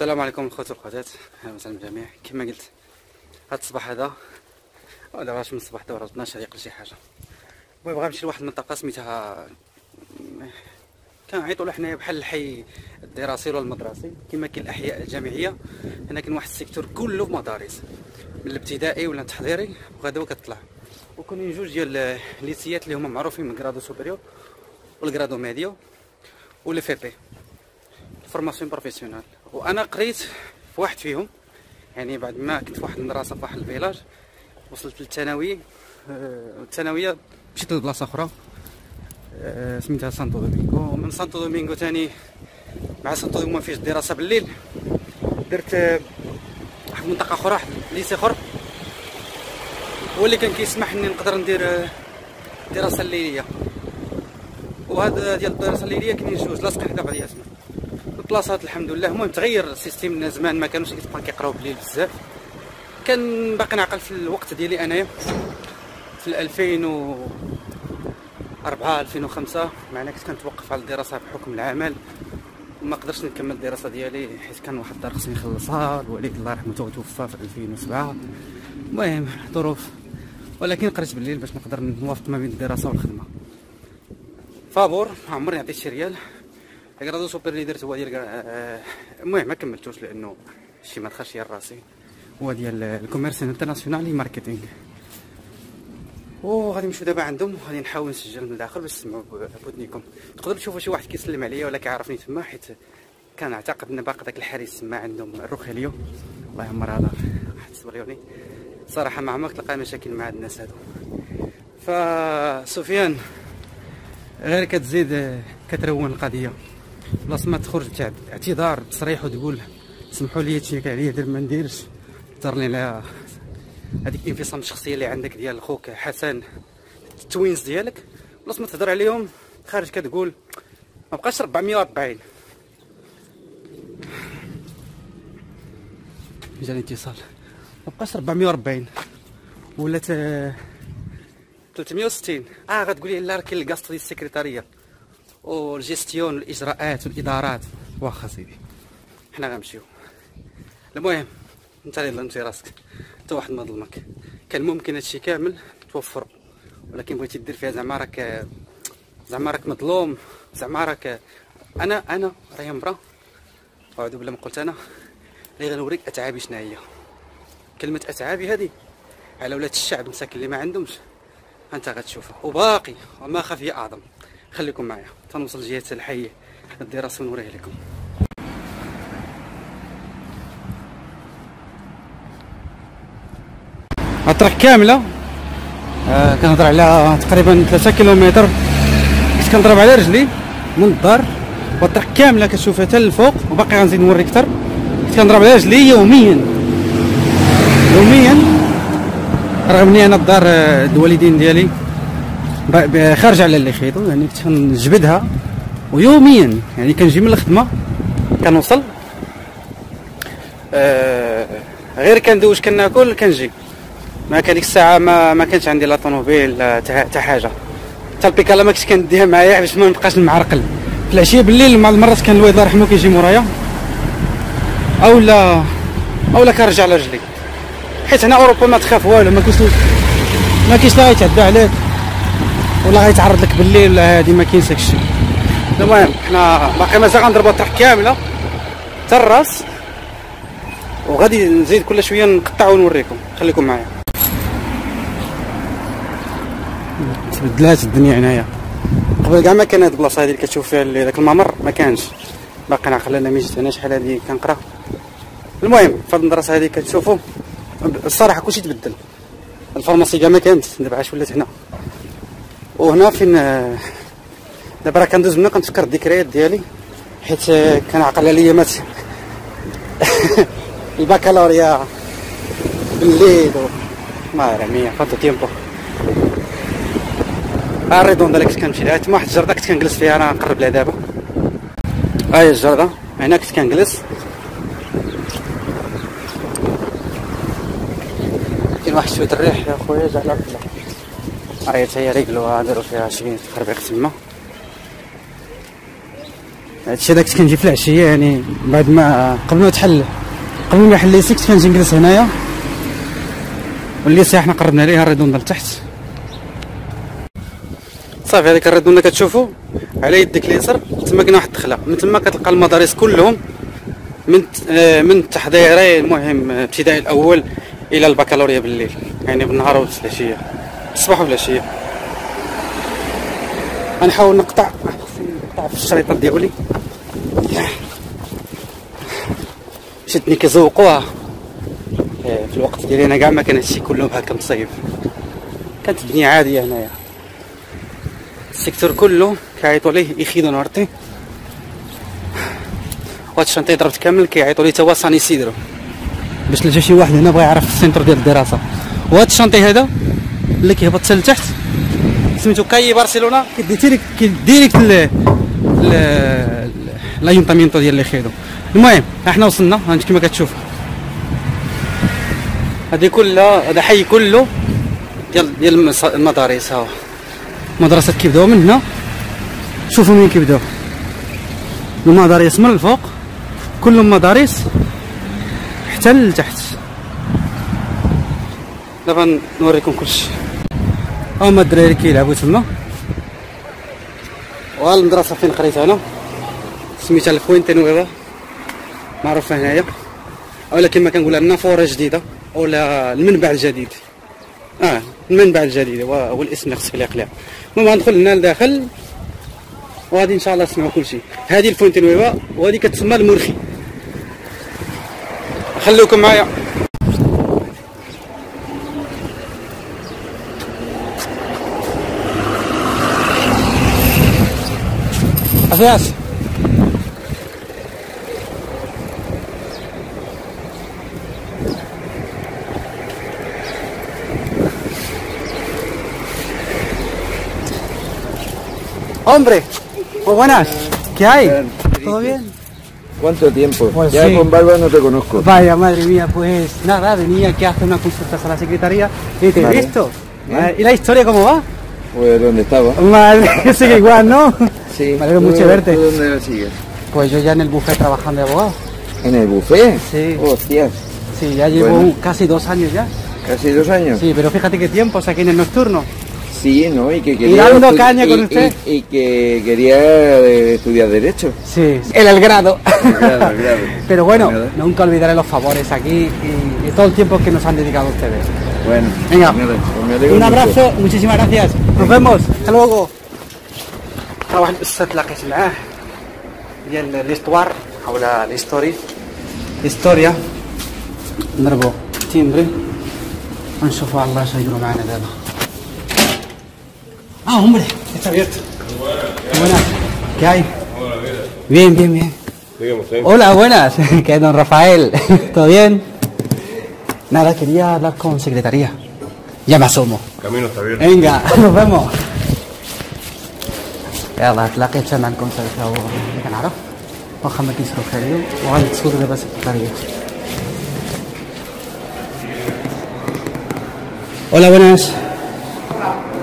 السلام عليكم الخوت والخواتات أهلا وسهلا بالجميع. كما قلت هاد الصباح هذا دابا من الصباح دابا 12 يقل شي حاجة. بغا نمشي لواحد المنطقة سميتها كنعيطوا لها حنايا بحال الحي الدراسي ولا المدرسي. كما كاين الأحياء الجامعية هنا كاين واحد ال secteur كله مدارس. من الابتدائي ولا التحضيري وغدا كتطلع وكاينين جوج ديال ليسيات اللي هما معروفين من ال grado superior وال grado medio و la FP formación profesional وأنا قريت في واحد فيهم يعني بعد ما كنت في واحد المدرسة في واحد ال village وصلت للثانوي آه، الثانوية مشيت لبلاصة أخرى آه، سميتها سانتو دومينغو. ومن سانتو دومينغو ثاني مع سانتو دومينغو ما فيش الدراسه بالليل. درت آه، واحد المنطقة أخرى واحد lycée أخر. هو اللي كان كيسمح اني نقدر ندير الدراسه الليلية. وهذا ديال الدراسة الليلية كاينين جوج لاصقين حدا بعضياتهم البلاصات الحمد لله المهم تغير السيستيم من زمان ما كانوش كيتبقى كيقراو بالليل بزاف. كان باقي نعقل في الوقت ديالي انايا في 2004 2005 معنا كنت كنتوقف على الدراسة بحكم العمل. وما قدرتش نكمل الدراسة ديالي حيت كان واحد الدار خصني نخلصها الوالد الله يرحمه توفى في 2007 المهم ظروف. ولكن قريت بالليل باش نقدر نوافق ما بين الدراسة والخدمة. فابور عمرني عطيت شي ريال. grado superior اللي درت هو ديال آه، المهم ما كملتوش لأنه شي ما دخلش راسي. هو ديال ال commerce international marketing وغادي نمشيو دابا عندهم وغادي نحاول نسجل من الداخل باش تسمعوا بودنيكم. تقدروا تشوفوا شي واحد كيسلم عليا ولا كيعرفني تما حيت كنعتقد إن باقي داك الحارس تما عندهم الروخيليو. الله يعمر هذا صبريوني صراحة ما عمرك تلقى مشاكل مع الناس هادو. فسفيان غير كتزيد كترون القضية. بلاص ما تخرج اعتذار تصريح وتقول سمحوا لي هادشي عليا دير ما نديرش. لي على هذيك الانفصام الشخصيه اللي عندك ديال خوك حسن. ال twins ديالك بلاص ما تهضر عليهم. خارج كتقول ما بقاش 440 جاني اتصال ما بقاش 440 ولات 360 آه غتقولي لا راه كاين ال gasto ديال السكرتارية. والجيستيون والاجراءات والإدارات. واخا سيدي. حنا غنمشيو. المهم انت اللي ظلمتي راسك. حتى واحد ما ظلمك. كان ممكن هادشي كامل توفر. ولكن بغيتي دير فيها زعما راك زعما راك مظلوم. زعما راك أنا أنا راهي مرا اعوذ بالله ما قلت أنا اللي غنوريك أتعابي شنو هي. كلمة أتعابي هذه على ولاد الشعب مساكن اللي ما عندهمش أنت غتشوفها. وباقي وما خفي أعظم. خليكم معايا. تنوصل جهة الحي. الدراسه ونوريه لكم. الطريق كامله آه كنهضر على تقريبا 3 كيلومتر. كنت كنضرب على رجلي من الدار والطريق كامله كتشوفها حتى للفوق وباقي غنزيد نوريك أكثر كنت كنضرب على رجلي يوميا. يوميا رغم إني أنا الدار آه، الوالدين ديالي. خارج على اللي خيطو يعني كنجبدها ويوميا يعني كنجي من الخدمة كنوصل. آه غير كندوش كناكل كنجي. ما كان ديك الساعة ما ما كانش عندي لا طوموبيل حتى حاجة. حتى البيكالا ما كنتش كنديها معايا باش ما نبقاش نمعرقل. في العشية بالليل مع المرات كان الله يرحمه كيجي مورايا. اولا اولا كنرجع على رجلي. حيت هنا أوروبا ما تخاف والو ما كاينش ما كاينش لا غيتعدى عليك. ولا غيتعرض لك بالليل ولا هادي ما كاينش داكشي المهم حنا باقي مازال غنضربو الطرح كاملة. حتى الراس وغادي نزيد كل شوية نقطع ونوريكم. خليكم معايا. تبدلات الدنيا هنايا. قبل كاع ما كان هاد البلاصة هادي اللي كتشوف فيها داك الممر ما كانش. باقي أنا ملي جيت هنا شحال هادي كنقرا. المهم في هاد المدرسة هادي كتشوفوا الصراحة كلشي تبدل. ال pharmacie كاع ما كانت دابا عاد ولات هنا. وهنا فين دابا راه كندوز منا كنتفكر الذكريات ديالي حيت كنعقل على الايامات البكالوريا بالليل mamma mia cuánto tiempo. الريدون اللي كنت كنمشي لها تما واحد الجردة كنت كنجلس فيها أنا نقرب لها دابا. هاي الجردة هنا كنت كنجلس. كاين واحد شوية الريح يا خويا جا على هاي حتى هي رجلوها دارو فيها شي تخربيق تما هادشي هذاك كنجي في العشية يعني بعد ما قبل ما تحل قبل ما يحل لي سكت كنجي نجلس هنايا. واللي ساعه حنا قربنا ليها الريدوندا لتحت صافي هذيك الريدوندا كتشوفوا على يدك اليسر تما كاين واحد الدخله من تما كتلقى المدارس كلهم من آه، من التحضيري المهم ابتدائي الأول إلى البكالوريا بالليل. يعني بالنهار و العشيه الصباح والعشيه غنحاول نقطع. نقطع في الشريطة ديالي. شدني كيزوقوها. إيه، في الوقت ديالي أنا كاع ما كان هادشي كله هكا مصيب. كانت بنيه عادية هنايا. السيكتور كله كيعيطوا ليه يخيدو نورتي وهاد الشنطي ضربت كامل كيعيطوا ليه توا سيدرو. باش لجا شي واحد هنا بغا يعرف السنتر ديال الدراسة. وهاد الشنطي هذا اللي كيهبط حتى لتحت سميتو كاي برشلونه كيدي ديريكت ل لايونتامينتو ديال اللي خيدو. المهم إحنا وصلنا. هانت كما كتشوف. هذه كلها هذا حي كله ديال ديال المدارس ها. مدرسة كيبداو من هنا. شوفوا مين كيبداو. المدارس من الفوق. كلهم مدارس حتى لتحت. دابا نوريكم كلشي هما الدراري كيلعبوا تما والمدرسة فين قريت أنا؟ سميتها ال Fuente Nueva معروفة هنايا. ولا كما كنقولها النافورة جديدة ولا المنبع الجديد. آه المنبع الجديد هو الاسم اللي خصك الإقلاع المهم غندخل هنا لداخل. وغادي إن شاء الله تسمعوا كل شيء هذه ال Fuente Nueva وهذه كتسمى المرخي. خليكم معايا. Gracias. Hombre, pues buenas. ¿Qué hay? ¿Todo bien? ¿Cuánto tiempo? Pues ya sí. con barba no te conozco. Vaya, madre mía, pues nada, venía aquí a hacer una consulta a la secretaría y te he Vale. visto. ¿Y la historia cómo va? Pues ¿dónde estaba? Madre, sigue igual, ¿no? Sí. Me alegro ¿Tú- mucho de verte. tú ¿Dónde la sigues? Pues yo ya en el buffet trabajando de abogado. ¿En el buffet? Sí. Hostias, Sí, ya llevo Bueno. casi dos años ya. casi dos años. Sí, pero fíjate qué tiempos aquí en el nocturno. Sí, ¿no? Y que Y quería dando estu- caña con y- usted. Y, y que quería eh, estudiar Derecho. Sí, en el grado. Pero bueno, Nada. nunca olvidaré los favores aquí y, y todo el tiempo que nos han dedicado ustedes. Bueno, Venga, nada, pues alegro un abrazo, muchísimas gracias. Nos vemos, hasta luego. واحد الاستاذ تلاقيت معاه ديال ليستوار حول ليستوري هيستوريا نضربو تيمبري ونشوفوا على الله شنو يديروا معنا دابا اه hombre está abierto buenas ¿qué hay? bien bien bien Hola, buenas. ¿Qué don Rafael? ¿Todo bien? Nada, quería hablar con secretaría. Ya me asomo. Camino está abierto. Venga, nos vemos. يلا تلاقيت مع الكونسرت او اللي كنعرف واخا ما كيسرو خيريو وغادي تسول دابا السكرتارية Hola, buenas.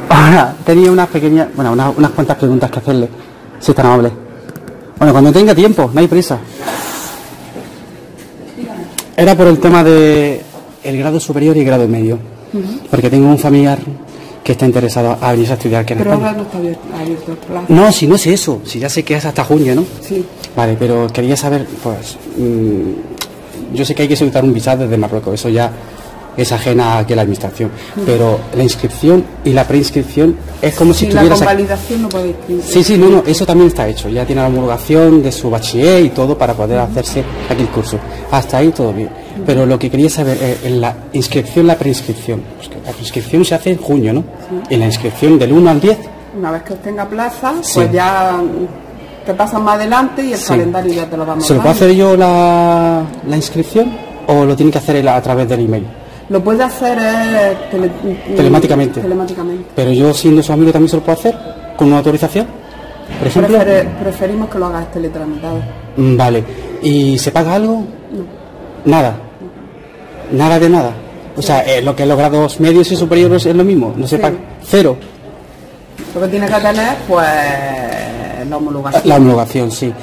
Ahora, tenía una pequeña, bueno, una- unas cuantas preguntas que hacerle, si es tan amable. Bueno, cuando tenga tiempo, no hay prisa. Era por el tema de el grado superior y grado medio. Porque tengo un familiar que está interesado a venir a estudiar aquí en Pero España. ahora no está abierto, el plazo. No, si no es eso, si ya sé que es hasta junio, ¿no? Sí. Vale, pero quería saber, pues, mm, yo sé que hay que solicitar un visado desde Marruecos, eso ya es ajena a la administración, pero la inscripción y la preinscripción es como si la tuvieras... aquí- convalidación no inscribir. Sí, sí, no, no, eso también está hecho, ya tiene la homologación de su bachiller y todo para poder hacerse aquí el curso. Hasta ahí todo bien. Pero lo que quería saber es en la inscripción, la preinscripción. Pues que la preinscripción se hace en junio, ¿no? Y la inscripción del 1 al 10. Una vez que tenga plaza, Sí. pues ya te pasan más adelante y el Sí. calendario ya te lo vamos ¿Se lo puedo dando. hacer yo la, la inscripción o lo tiene que hacer él a través del email? Lo puede hacer eh, tele- Telemáticamente. telemáticamente. Pero yo siendo su amigo también se lo puedo hacer con una autorización, por ejemplo. Preferimos que lo hagas teletramitado. Mm, Vale. ¿Y se paga algo? Nada. Nada de nada. O sea, eh, lo que los grados medios y superiores es lo mismo. No se Sí. paga. Cero. Lo que tiene que tener, pues, la homologación. La homologación, sí.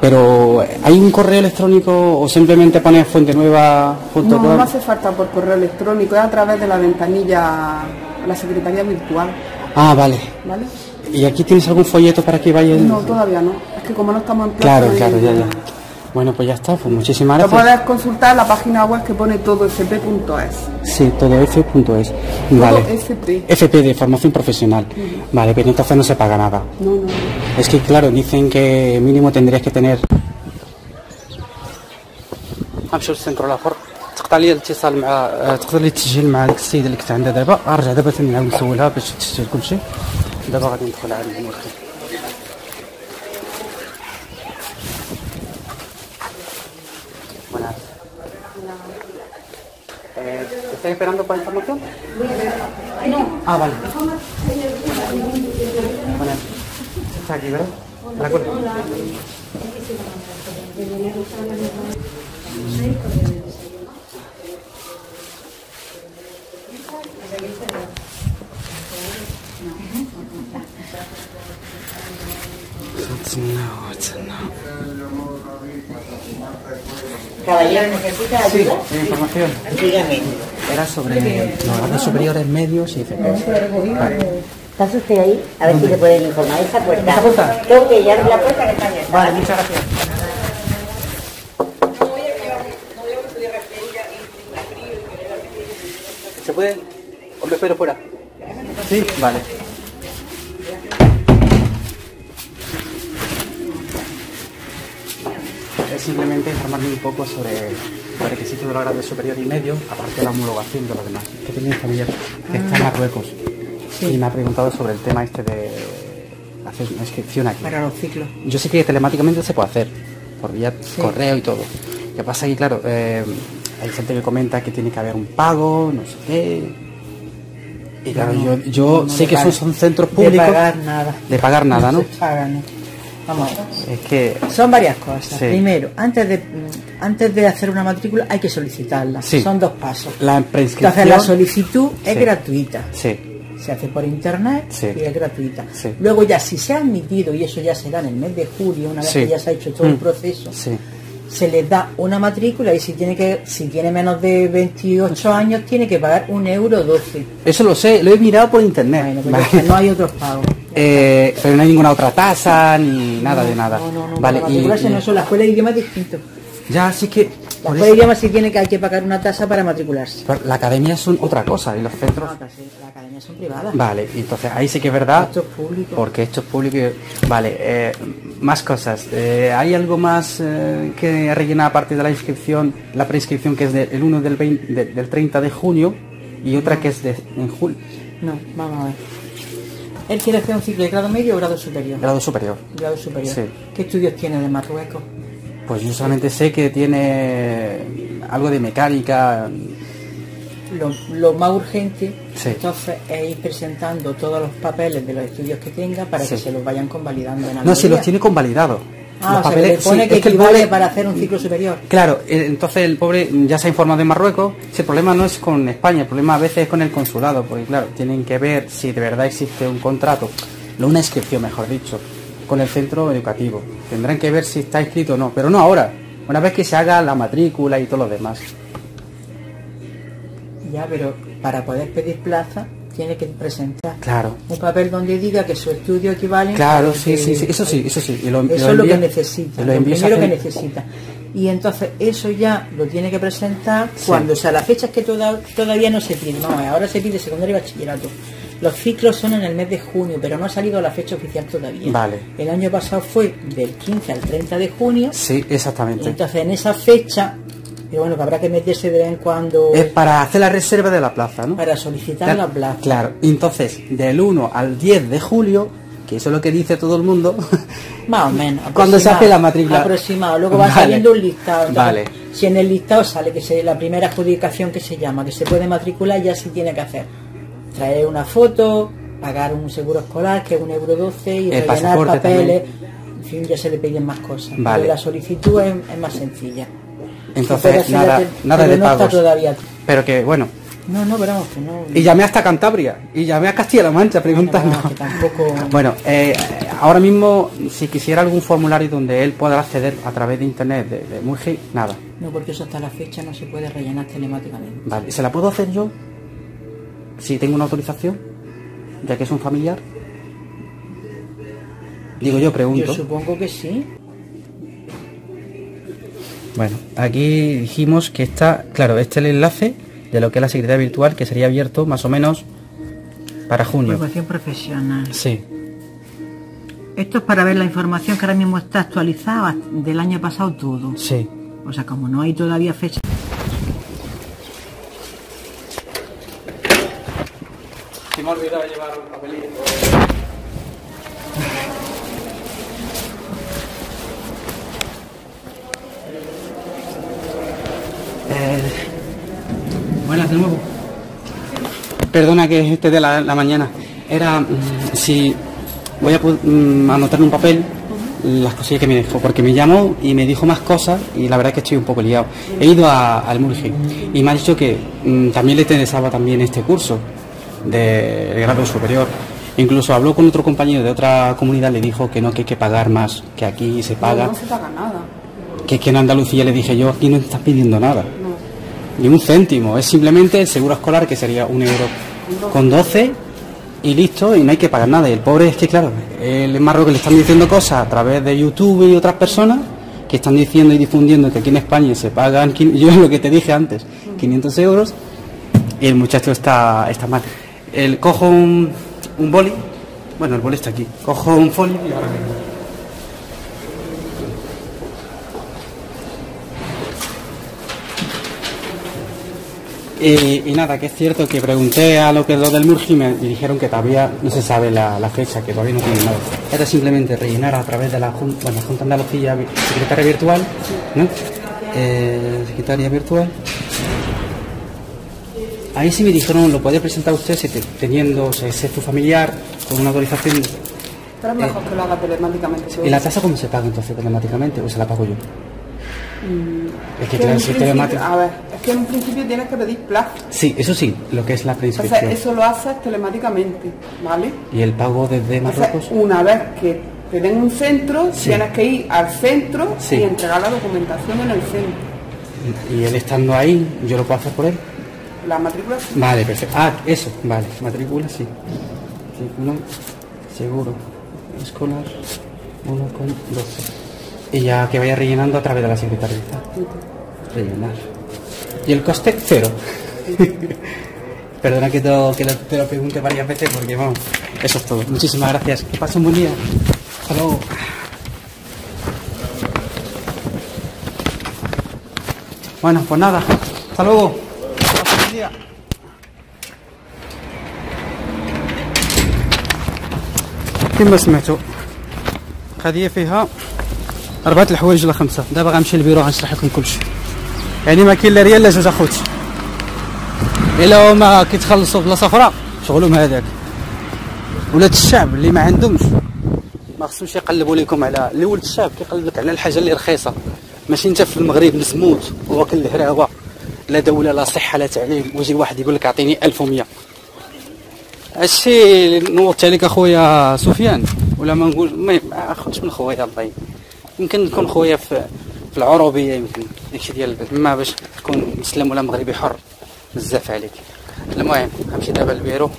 Pero, ¿hay un correo electrónico o simplemente pones fuentenueva.com? No, no hace falta por correo electrónico, es a través de la ventanilla, la secretaría virtual, Ah, vale. ¿vale? ¿Y aquí tienes algún folleto para que vaya? No, todavía no. Es que como no estamos en plazo, Claro, eh, claro, ya, ya. Bueno, pues ya está, pues muchísimas Lo gracias. puedes consultar en la página web que pone todofp.es. Sí, todo f.es. Vale. FP. FP de formación profesional. Vale, pero entonces no se paga nada. No, no, no. Es que claro, dicen que mínimo tendrías que tener غنمشيو للسنتر الاخر تقطع لي الاتصال مع آه، تقدر لي تسجيل مع ديك السيده اللي كنت عندها دابا ارجع دابا ثاني نعاود نسولها باش تسجل كلشي دابا غادي ندخل على الموكل Eh, esperando para información? No. Ah, vale. Está aquí, ¿verdad? La no. Caballero, ¿necesita Sí, ayuda? eh, información. Dígame. Era sobre los grados superiores medios y FPs. Vale. ¿Está usted ahí? A ver si le pueden informar. Esa puerta. ¿Esa puerta? Tengo que abrir la puerta que está abierta. Vale, muchas gracias. ¿Se puede? ¿O me espero fuera? Sí, vale. Es simplemente informarme un poco sobre los requisitos de los grados superior y medio, aparte de la homologación de los demás. Que tengo un familiar que está en Marruecos y me ha preguntado sobre el tema este de hacer una inscripción aquí. Para los ciclos. Yo sé que telemáticamente se puede hacer, por vía correo y todo. Lo que pasa es que, claro, eh, hay gente que comenta que tiene que haber un pago, no sé qué. Y claro, No, yo, yo no sé de que esos son centros De públicos. pagar nada. De pagar nada, ¿no? se paga, Vamos, Es que. son varias cosas. Sí. Primero, antes de antes de hacer una matrícula hay que solicitarla. Sí. Son dos pasos. La preinscripción. Entonces la solicitud es Sí. gratuita. Sí, Se hace por internet y es gratuita. Luego ya si se ha admitido, y eso ya será en el mes de julio, una vez que ya se ha hecho todo el Mm. proceso, se les da una matrícula y si tiene que si tiene menos de 28 años tiene que pagar un euro 12. Eso lo sé, lo he mirado por internet. Bueno, pues Vale. ya está, no hay otros pagos. Eh, pero no hay ninguna otra tasa ni nada de nada. No, no, no. vale, para y, matricularse y- no son la escuela de idiomas distinto. ya sí que La escuela de idiomas sí tiene que hay que pagar una tasa para matricularse. pero la academia son otra cosa y los centros. No, las academias son privadas. Vale, entonces ahí sí que es verdad. Esto es público. Porque esto es público. y- Vale, eh, más cosas. Eh, ¿Hay algo más eh, que rellenar aparte de la inscripción, la preinscripción que es del 1 del, 20 de- del 30 de junio y otra que es de, en julio, No, vamos a ver. Él quiere hacer un ciclo de grado medio o grado superior. grado superior? Grado superior. Sí. ¿Qué estudios tiene de Marruecos? Pues yo solamente sé que tiene algo de mecánica. Lo, lo más urgente, Sí. entonces, es ir presentando todos los papeles de los estudios que tenga para que se los vayan convalidando en No, si Almería. los tiene convalidados. Ah, los o sea, que le sí, pone que es que el equivale pobre- para hacer un ciclo superior. Claro, eh, entonces el pobre ya se ha informado de Marruecos. Si el problema no es con España, el problema a veces es con el consulado, porque claro, tienen que ver si de verdad existe un contrato, no una inscripción, mejor dicho, con el centro educativo. Tendrán que ver si está inscrito o no, pero no ahora, una vez que se haga la matrícula y todo lo demás. Ya, pero para poder pedir plaza tiene que presentar Claro, un papel donde diga que su estudio equivale. claro, sí, sí, sí, eso sí, eso sí. y lo- Eso lo es lo que necesita, lo lo, primero que necesita. Y entonces eso ya lo tiene que presentar Sí. cuando, o sea, las fechas que toda- todavía no se piden, no, ahora se pide secundario y bachillerato. Los ciclos son en el mes de junio, pero no ha salido la fecha oficial todavía. Vale. El año pasado fue del 15 al 30 de junio, Sí, exactamente. entonces en esa fecha, pero bueno, que habrá que meterse de vez en cuando Es para hacer la reserva de la plaza, ¿no? para solicitar la plaza. Claro, entonces, del 1 al 10 de julio, que eso es lo que dice todo el mundo, Más o menos. Cuando se hace la matrícula. Aproximado. Luego va Vale. saliendo un listado. Entonces, Vale. Si en el listado sale que se, la primera adjudicación que se llama, que se puede matricular, ya se tiene que hacer. Traer una foto, pagar un seguro escolar, que es un euro 12, y El rellenar papeles. En fin, ya se le piden más cosas. Vale. Pero la solicitud es, es más sencilla. Entonces nada, nada pero de no pagos. está todavía. Pero que, bueno, No, no, pero vamos, que no. Y llamé hasta Cantabria. Y llamé a Castilla-La Mancha preguntando. Bueno, que tampoco. Bueno, eh, ahora mismo, si quisiera algún formulario donde él pueda acceder a través de internet de, de Muji, nada. No, porque eso hasta la fecha no se puede rellenar telemáticamente. Vale, ¿se la puedo hacer yo? Si tengo una autorización, ya que es un familiar. Digo yo, pregunto. Yo supongo que sí. Bueno, aquí dijimos que está, claro, este es el enlace de lo que es la secretaría virtual, que sería abierto más o menos para junio. Formación profesional. Sí, Esto es para ver la información que ahora mismo está actualizada del año pasado todo. sí. O sea, como no hay todavía fecha. Se me ha olvidado llevar un papelito. Buenas de nuevo. Perdona que esté de la, la mañana. Era mm, si voy a mm, anotar en un papel las cosillas que me dijo, porque me llamó y me dijo más cosas y la verdad es que estoy un poco liado. He ido a- al Mulgi y me ha dicho que mm, también le interesaba también este curso de, de grado superior. Incluso habló con otro compañero de otra comunidad, le dijo que no, que hay que pagar más, que aquí se paga, No, no se paga nada. que es que en Andalucía le dije yo, aquí no estás pidiendo nada, ni un céntimo, es simplemente el seguro escolar que sería un euro con 12 y listo, y no hay que pagar nada. Y el pobre es que, claro, el en Marruecos le están diciendo cosas a través de YouTube y otras personas que están diciendo y difundiendo que aquí en España se pagan, yo lo que te dije antes, 500 euros, y el muchacho está, está mal. El, cojo un, un boli, bueno, el boli está aquí, cojo un folio y ahora Y, y nada, que es cierto que pregunté a lo que lo del Murgi y me dijeron que todavía no se sabe la, la fecha, que todavía no tiene nada. Era simplemente rellenar a través de la Junta, bueno, Junta Andalucía Secretaria Virtual, ¿no? Eh, secretaria Virtual. Ahí sí me dijeron, lo podía presentar usted si te- teniendo, o sea, si es tu familiar, con una autorización. Pero es mejor que lo haga telemáticamente. ¿Y la tasa cómo se paga entonces telemáticamente o se la pago yo? Es que Que claro, telemático. A ver, es que en un principio tienes que pedir plazo. Sí, eso sí, lo que es la Entonces, preinscripción. eso lo haces telemáticamente, ¿vale? ¿Y el pago desde Entonces, Marruecos? una vez que te den un centro, Sí. tienes que ir al centro Sí. y entregar la documentación en el centro. Y él estando ahí, ¿yo lo puedo hacer por él? La matrícula sí. Vale, perfecto. Ah, eso, vale. Matrícula, sí. Matrícula, seguro. Escolar, 1 con 12 y ya que vaya rellenando a través de la secretaría. Rellenar. Y el coste, cero. Perdona que, te lo, que te lo pregunte varias veces porque vamos, eso es todo. Muchísimas gracias. Que pasen un buen día. Hasta luego. Bueno, pues nada. Hasta luego. Hasta buen día. ¿Qué más me ha hecho? Cadí fija. أربعة الحوايج ولا خمسة. دابا غنمشي للبيرو غنشرح لكم كلشي يعني ما كاين لا ريال لا جوج اخوتي إلا هما كيتخلصوا بلاصة أخرى شغلهم هذاك. ولاد الشعب اللي ما عندهمش ما خصهمش يقلبوا لكم على اللي ولد الشعب كيقلب لك على الحاجة اللي رخيصة. ماشي أنت في المغرب نسموت واكل الهراوه لا دولة لا صحة لا تعليم. ويجي واحد يقول لك أعطيني 1100 هادشي نوضت عليك أخويا سفيان. ولا ما نقول ما اخذش من خويا الله يمكن نكون خويا في في العروبية يمكن داكشي ديال ما باش تكون مسلم ولا مغربي حر بزاف عليك. المهم غنمشي دابا للبيرو.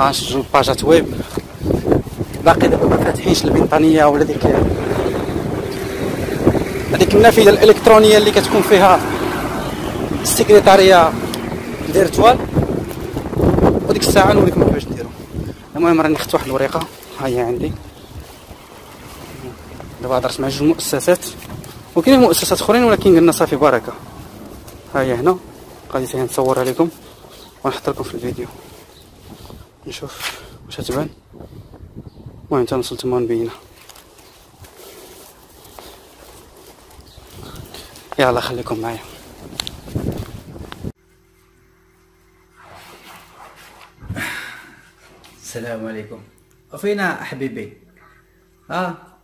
غنسجل باجات ويب باقي دابا ما فاتحينش البنطانية ولا ديك هذيك النافذة الإلكترونية اللي كتكون فيها السكرتارية فيرتوال. وديك الساعة نوريكم كيفاش نديرو. المهم راني خدت واحد الوريقة. ها هي عندي. دابا هضرت مع جوج مؤسسات وكاين مؤسسات أخرين ولكن قلنا صافي بركه ها هي هنا. غادي نصورها لكم. ونحط لكم في الفيديو. نشوف واش تبان. المهم حتى نوصل تما نبينها يلا خليكم معايا. السلام عليكم. وفينا حبيبي. ها؟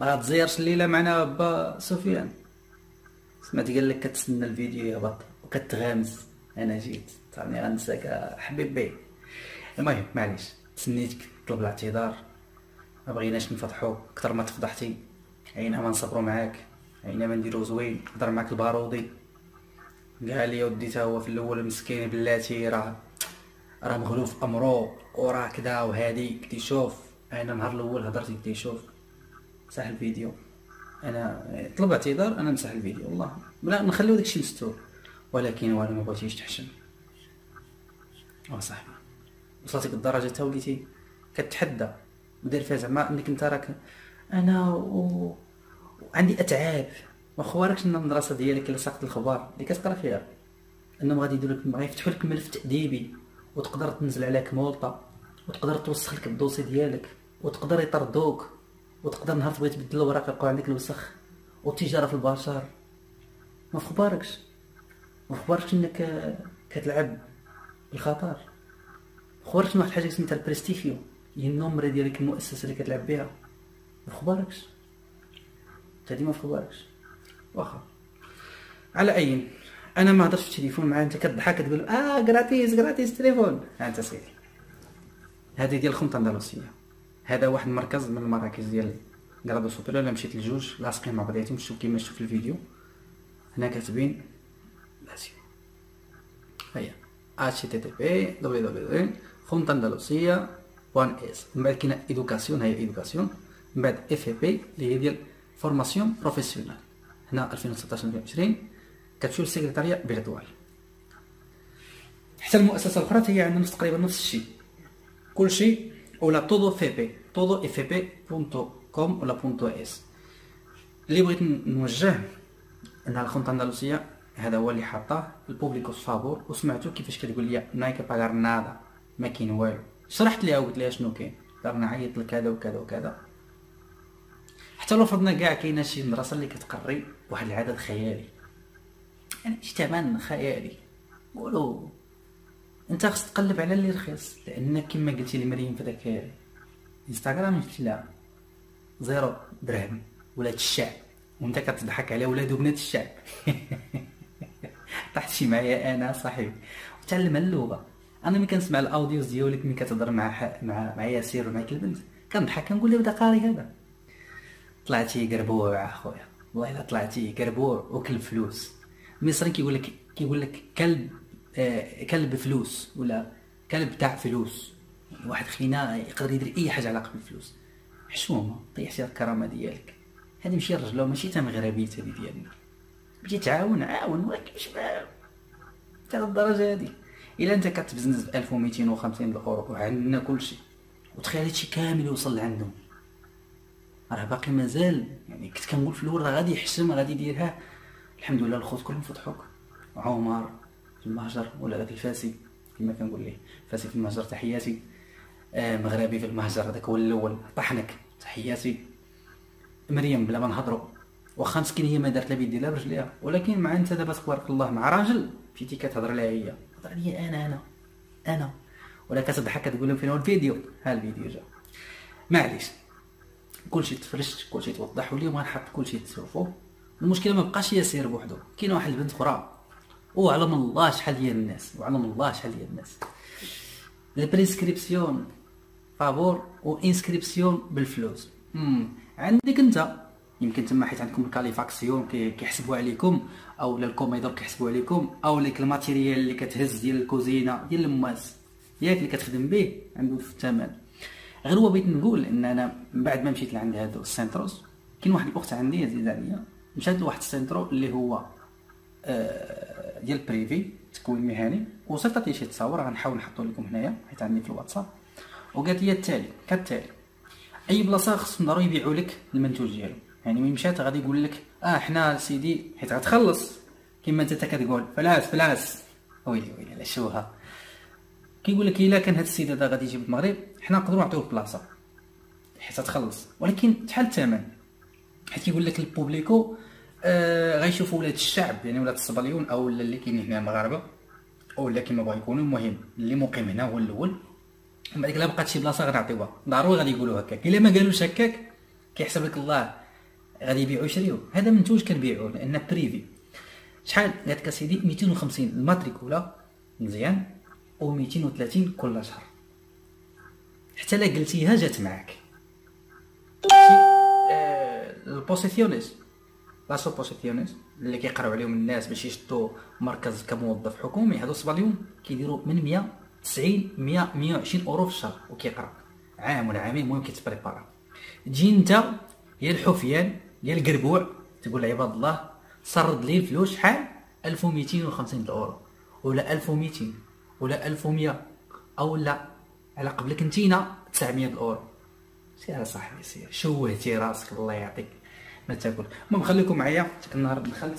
ما تزيرش الليلة معنا با سفيان. سمعت قال لك كتسنى الفيديو يا بط وكتغامس. أنا جيت. راني غنساك حبيبي. المهم معليش. تسنيتك طلب الاعتذار. ما بغيناش نفضحوك أكثر ما تفضحتي عينا ما نصبروا معاك. عينا ما نديرو زوين. هضر معاك البارودي. قال لي ودي هو في الأول مسكين بلاتي. راه راه مغلوب في أمرو. وراه كدا وهادي. قلت شوف. أنا النهار الأول هضرت قلت شوف. مسح الفيديو. أنا طلب اعتذار أنا نمسح الفيديو. والله لا نخليو داكشي مستور. ولكن وأنا ما بغيتيش تحشم. صاحبي وصلتك الدرجة تا وليتي كتحدى. ودير فيها زعما انك أنت راك أنا و... وعندي أتعاب. ما خباركش إن المدرسة ديالك اللي ساقط الخبار. اللي كتقرا فيها. إنهم غادي يديروا لك غيفتحوا لك ملف تأديبي. وتقدر تنزل عليك مولطة. وتقدر توسخ لك الدوسي ديالك. وتقدر يطردوك. وتقدر نهار تبغي تبدل الوراق يقع عندك الوسخ والتجاره في البشر. ما خباركش ما خباركش إنك كتلعب بالخطر. خبرت واحد الحاجة سميتها ال prestigio هي النمره ديالك المؤسسة اللي كتلعب بها. ما خباركش انت ديما في خباركش واخا. على أي أنا ما هضرتش في التليفون مع أنت كتضحك كتقول آه gratis gratis تليفون. أنت سيدي هذه ديال خمطة اندلسية هذا واحد المركز من المراكز ديال grado superior الا مشيت لجوج لاصقين مع بعضياتهم شوف كيما شوف في الفيديو. هنا كاتبين لازم هيا. Http www Junta اندلسية point es من بعد كاينة educación هي educación من بعد FP اللي هي ديال formación profesional هنا 2019 2020 كتمشيو لل secretaría virtual حتى المؤسسة الأخرى هي عندها نفس تقريبا نفس الشيء. كل شيء ولا todo fp todo fp.com ولا .es. اللي بغيت نوجه ان ال Junta الاندلسيه هذا هو اللي حطاه ال públicos فابور وسمعتو كيفاش كتقول لي no hay que pagar nada ما كاين والو شرحت ليها وقلت لها شنو كاين راه نعيط لك كذا وكذا وكذا حتى لو فرضنا كاع كاينة شي مدرسه اللي كتقري واحد العدد خيالي يعني ثمن خيالي قولوا أنت خص تقلب على اللي رخيص لأن كما قلتي لي مريم في داك انستغرام قلت لها. zéro درهم ولاد الشعب. وأنت كتضحك على ولاد وبنات الشعب. طحتي معايا أنا صاحبي. وتعلم اللغة أنا ملي كنسمع ال audios ديالك ملي كتهضر مع مع مع ياسير ومع البنت كنضحك كنقول له بدا قاري هذا. طلعتي قربوع أخويا. والله إلا طلعتي قربوع وكل فلوس. المصري كيقول لك كيقول لك كلب. كلب فلوس ولا كلب تاع فلوس. واحد خينا يقدر يدير أي حاجة علاقة بالفلوس. حشومة. طيحتي الكرامة ديالك. هذه ماشي الرجله ماشي تا مغربيه هذه ديالنا. بغيتي تعاون عاون ولكن مش حتى الدرجه هذه. إلا أنت كتبزنس ب 1250 الأورو وعندنا كلشي وتخيل هادشي كامل يوصل لعندهم. راه باقي مازال يعني كنت كنقول في الأول راه غادي يحشم غادي يديرها. الحمد لله الخوت كلهم فتحوك. عمر في المهجر ولا داك الفاسي كما كنقول ليه فاسي في المهجر تحياتي. آه مغربي في المهجر هذاك هو الأول. طحنك تحياتي. مريم بلا ما نهضروا واخا مسكين هي ما دارت لا بيدي لا برجليها. ولكن مع أنت دابا تبارك الله مع راجل مشيتي كتهضر لها هي. هضر عليا أنا أنا أنا. ولا كتضحك كتقول لهم فين هو الفيديو. ها الفيديو جا. معليش. كلشي تفرشت كلشي توضح. واليوم غنحط كلشي تشوفوه المشكلة ما بقاش ياسير بوحدو. كاينة واحد البنت أخرى وعلم الله شحال ديال الناس وعلم الله شحال ديال الناس. ال preinscripción فابور و inscripción بالفلوس. مم. عندك انت يمكن تما حيت عندكم ال calefacción كيحسبوا عليكم أو ال comedor كيحسبوا عليكم أو ليك ال material اللي كتهز ديال الكوزينة ديال الماس ياك اللي كتخدم به عنده في الثمن. غير هو بغيت نقول إن أنا من بعد ما مشيت لعند هادو ال centros كاين واحد الأخت عندي عزيزة عليا مشات لواحد ال centro اللي هو ديال privé تكوين مهني وصيفطت لي شي تصاور غنحاول نحطو لكم هنايا حيت عندي في الواتساب. وقالت لي التالي كالتالي أي بلاصة خصهم ضروري يبيعوا لك المنتوج ديالو؟ يعني ملي مشات غادي يقول لك آه حنا سيدي حيت غتخلص. كما انت كتقول فلاس فلاس. ويلي ويلي على شوها. كيقول لك إلا كان هاد السيد هذا غادي يجيب المغرب حنا نقدروا نعطيوه البلاصه حيت تخلص ولكن شحال الثمن؟ حيت كيقول لك ال público آه غيشوفوا ولاد الشعب يعني ولاد الصبليون أو اللي كاينين هنا المغاربة أو لا كيما بغا يكونوا. المهم اللي مقيم هنا هو الأول. من بعد الا بقات شي بلاصة غنعطيوها ضروري غادي يقولوا هكاك. إلا ما قالوش هكاك كيحسب لك الله غادي يبيعوا يشريوه. هذا منتوج كنبيعوه لأن privé شحال؟ قالت لك أسيدي 250 ال matrícula مزيان. و 230 كل شهر. حتى لا قلتيها جات معاك. آه، las oposiciones اللي كيقراو عليهم الناس باش يشدوا مركز كموظف حكومي هادو الصبا اليوم كيديروا من 190 100 120 اورو في الشهر وكيقرا. عام ولا عامين المهم كيت prepara. تجي انت يا الحفيان يا القربوع تقول عباد الله سرد لي الفلوس شحال 1250 اورو ولا 1200 ولا 1100 أو لا على قبلك انتينا 900 اورو سير اصاحبي سير شوهتي راسك الله يعطيك. ما تاكل. المهم خليكم معايا. ديك النهار دخلت.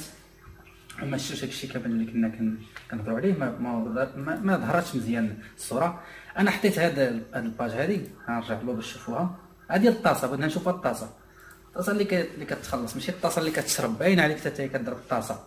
ما شفتش هادشي كامل اللي كنا كن- كنهضروا عليه. ما ما ما, ظهرتش مزيان الصورة. أنا حطيت هاد هاد ال page هادي. غنرجع لكم باش تشوفوها هادي ال tasa. بغينا نشوفوا ال tasa. ال tasa اللي اللي كتخلص. ماشي الطاسة اللي كتشرب. باين عليك حتى هي كضرب الطاسة.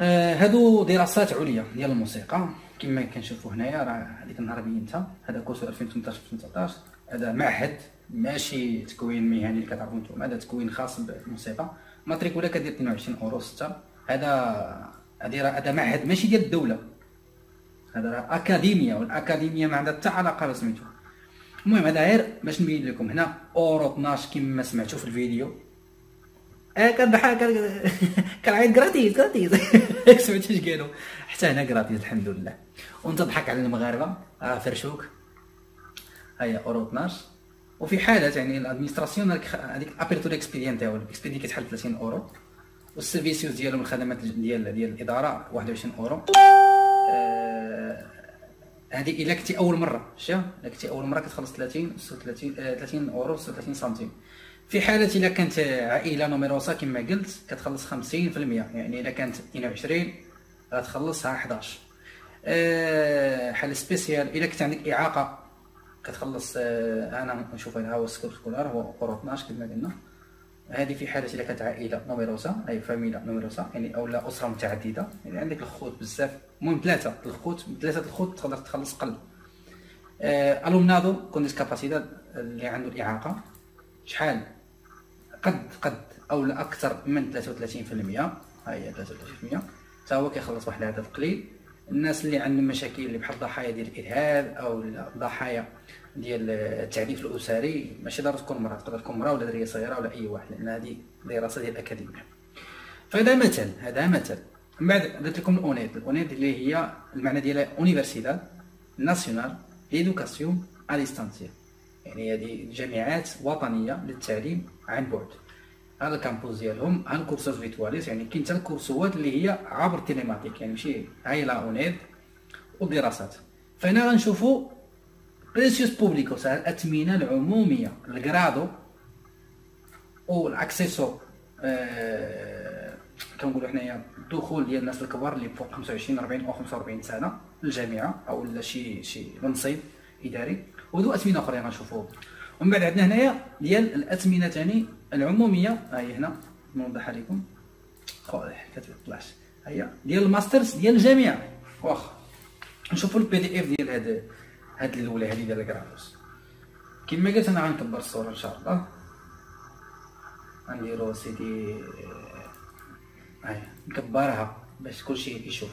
آه، هادو دراسات عليا ديال الموسيقى. كما كنشوفوا هنايا راه هذيك النهار بينتها. هذا curso 2018 2019 هذا معهد. ماشي تكوين مهني اللي كتعرفوا نتوما هذا تكوين خاص بالموسيقى. matrícula كدير 22 أورو 6 هذا هذه راه هذا معهد ماشي ديال الدولة. هذا راه academia و ال academia ما عندها حتى علاقة بسميتو المهم هذا غير باش نبين لكم هنا أورو 12 كما سمعتوا في الفيديو. آه كنضحك كنعيط gratis gratis سمعتي اش قالوا حتى هنا gratis الحمد لله. وانت تضحك على المغاربة. راه فرشوك. هيا أورو 12 وفي حالات يعني ال administración هذيك apertura expediente تاعو ال expediente كيتحل 30 أورو. وال servicios ديالهم الخدمات ديال ديال الإدارة 21 أورو. آه، هذه إلا كنتي أول مرة شتي إلا كنتي أول مرة كتخلص 30 36 آه، 30 أورو 36 سنتيم. في حالة إلا كانت عائلة numerosa كما قلت كتخلص 50% يعني إلا كانت 22 غتخلصها 11 آه، حالة especial إلا كنت عندك إعاقة كتخلص آه، أنا نشوف هذا هو escolar هو أورو 12 كما قلنا. هذه في حالة إلا كانت عائلة نوميروسا أي فاميلا نوميروسا يعني أو لا أسرة متعددة. يعني عندك الخوت بزاف المهم ثلاثة الخوت ثلاثة الخوت تقدر تخلص قلب آه، الومنادو كون ديسكاباسيتاد اللي عنده الإعاقة. شحال؟ قد قد أو لا أكثر من 33% ها هي 33% حتى هو كيخلص واحد العدد قليل. الناس اللي عندهم مشاكل اللي بحال ضحايا ديال الإرهاب أو ضحايا ديال التعريف الأسري ماشي ضروري تكون مراه تقدر تكون مراه ولا درية صغيرة ولا أي واحد لأن هذه دراسة ديال الأكاديمية. فهذا مثل هذا مثل من بعد درت لكم ال UNED. ال UNED اللي هي المعنى ديالها Universidad Nacional de Educación a يعني هذه جامعات وطنية للتعليم عن بعد. هذا ال campus ديالهم ها ال cursos virtuales يعني كاين حتى ال cursos اللي هي عبر telemática يعني ماشي هاي la UNED والدراسات فهنا غنشوفوا precios públicos الأثمنة العمومية ال grado وال acceso آه كنقولوا حنايا الدخول ديال الناس الكبار اللي فوق 25 40 أو 45 سنة للجامعه أو لا شي شي منصب إداري. وذو أثمنة اخرين غنشوفوهم. ومن بعد عندنا هنايا ديال الأثمنة ثاني العمومية هاي هنا نوضحها لكم واضح كتطلعش هي ديال الماسترز ديال الجامعة. واخا نشوفوا البي دي اف ديال هاد هاد الاولى هادي ديال الكرافوس كما قلت أنا غنكبر الصورة إن شاء الله. غنديرو سيدي هاي نكبرها باش كلشي يشوف.